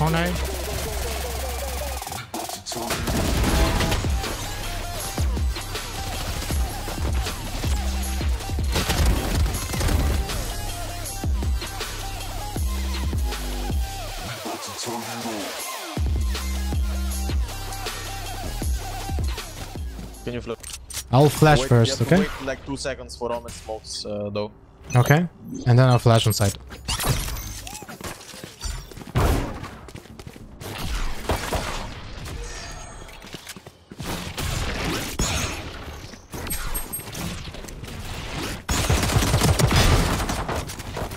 On A. Can you flip? I'll flash Wait, first, you have to okay? Wait like two seconds for Omen smokes uh, though. Okay. And then I'll flash on side.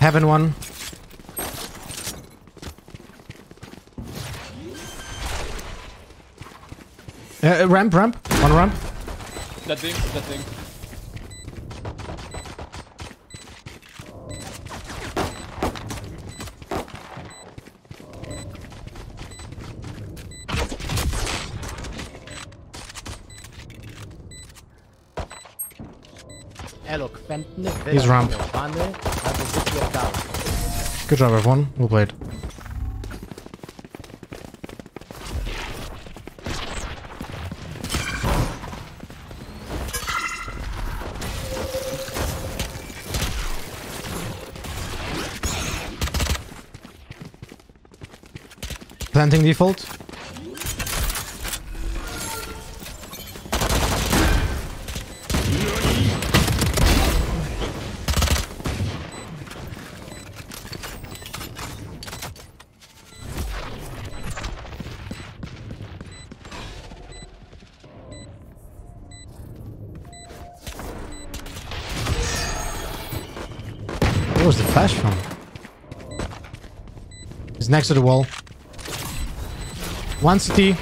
Heaven one. Uh, uh, ramp, ramp. One ramp. That thing, that thing. Eloquentny He's ramp. Good job, everyone. Well played. Planting default. Where was the flash from? He's next to the wall. One CT.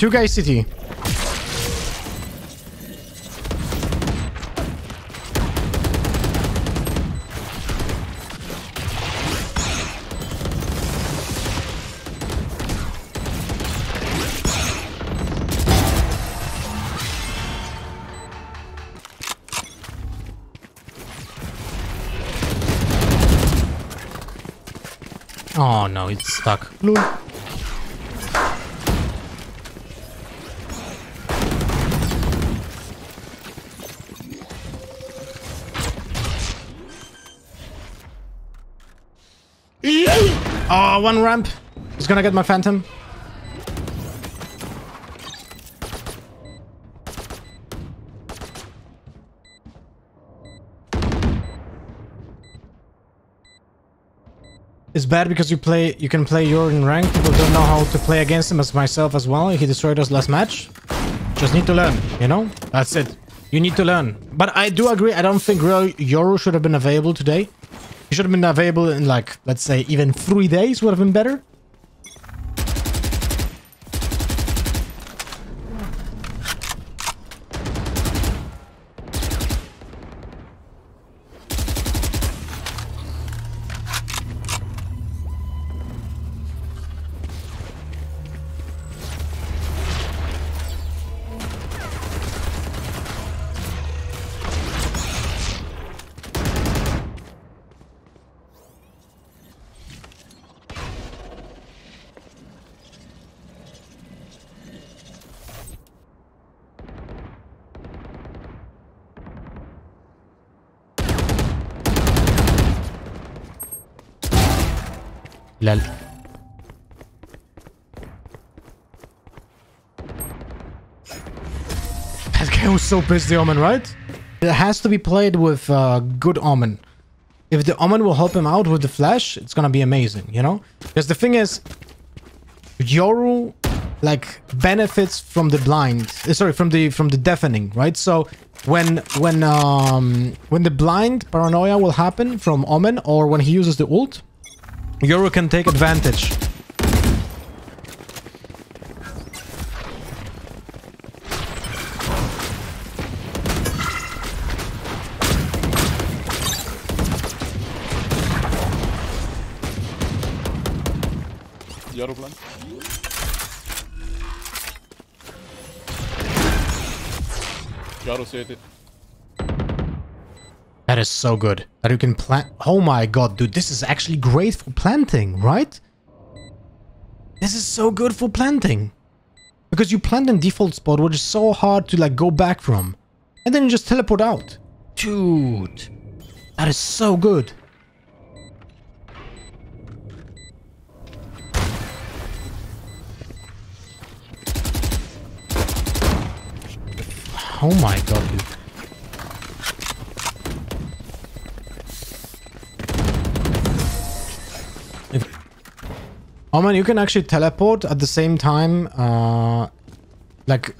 Two guys CT. Oh no, it's stuck. Lol. Oh, ah, one ramp. He's gonna get my phantom. It's bad because you play, you can play your in rank. People don't know how to play against him as myself as well. He destroyed us last match. Just need to learn, you know? That's it. You need to learn. But I do agree. I don't think Ro- Yoru should have been available today. He should have been available in like, let's say, even three days would have been better. Lol. That guy was so pissed, the Omen, right? It has to be played with uh, good Omen. If the Omen will help him out with the flash, it's gonna be amazing, you know? Because the thing is, Yoru like benefits from the blind uh, sorry from the from the deafening right so when when um when the blind paranoia will happen from omen or when he uses the ult Yoru can take advantage Yellow plant. Yellow CT. That is so good. That you can plant. Oh my god, dude. This is actually great for planting, right? This is so good for planting. Because you plant in default spot, which is so hard to like go back from. And then you just teleport out. Dude. That is so good. Oh my god, dude. Oh man, you can actually teleport at the same time. Uh, like,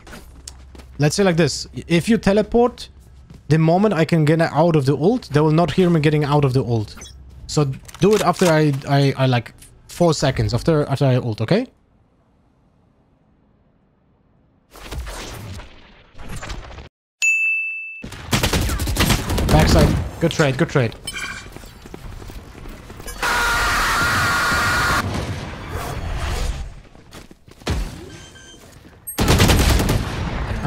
let's say like this. If you teleport, the moment I can get out of the ult, they will not hear me getting out of the ult. So do it after I, I, I like four seconds after after I ult, okay? Backside. Good trade, good trade.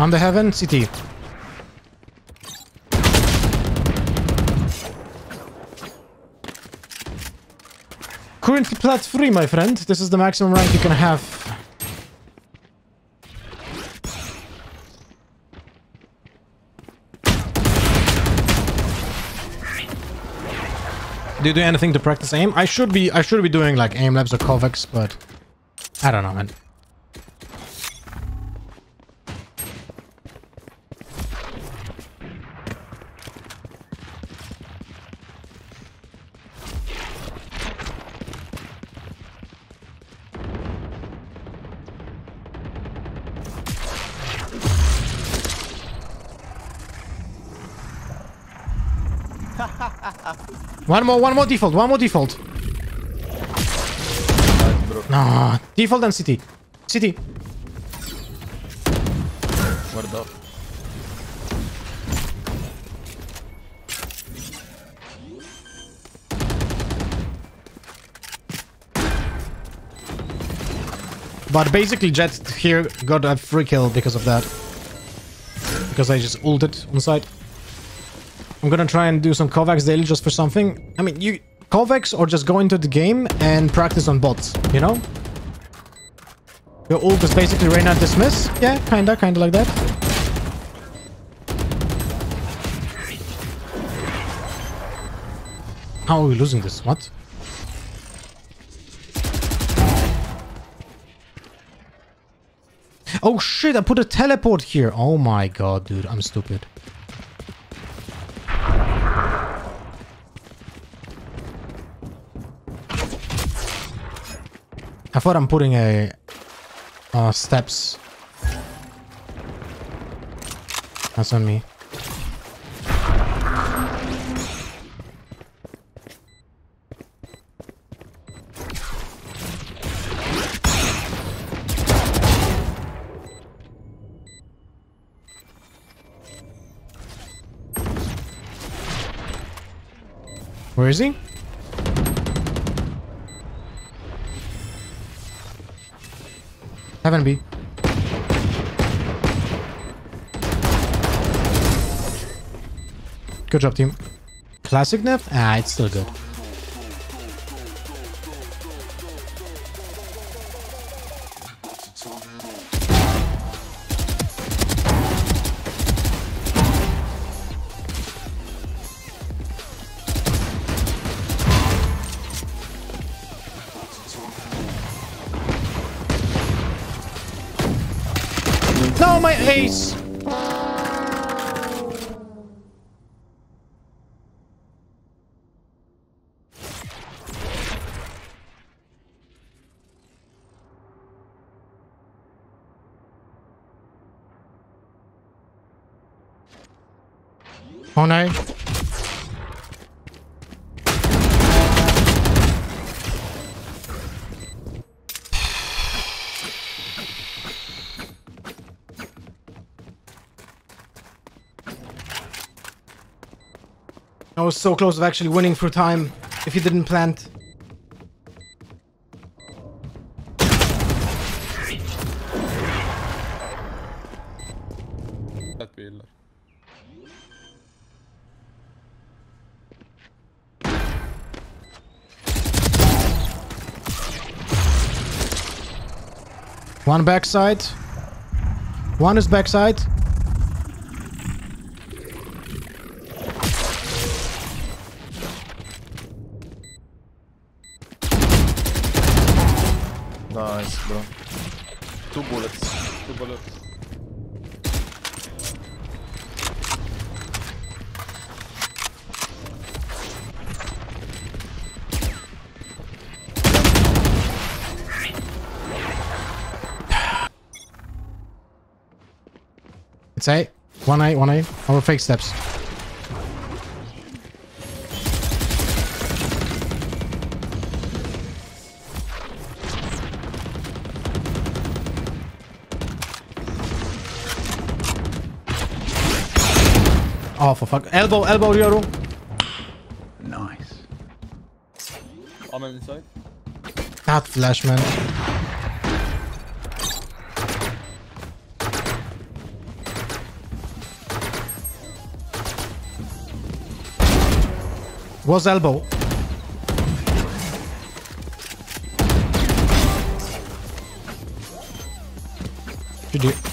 On the heaven, CT. Currently plat 3, my friend. This is the maximum rank you can have. Do you do anything to practice aim? I should be I should be doing like aim labs or KovaaK's, but I don't know, man. Ah. One more, one more default, one more default. No, default and city. City. Word up. But basically Jett here got a free kill because of that. Because I just ulted on site. I'm gonna try and do some KovaaK's daily just for something. I mean, you KovaaK's or just go into the game and practice on bots, you know? Your ult is basically Reyna dismiss. Yeah, kinda, kinda like that. How are we losing this? What? Oh shit, I put a teleport here. Oh my god, dude, I'm stupid. Thought I'm putting a uh, steps. That's on me. Where is he? Heaven B. Good job, team. Classic Nev? Ah, it's still good. My ace! Oh no. I was so close of actually winning through time if he didn't plant. One backside. One is backside. Nice, bro. Two bullets. Two bullets. It's A. One A, one A. Fake steps. Oh, for fuck. Elbow, elbow, Yoru. Omen inside. That flash, man. Was elbow. GG.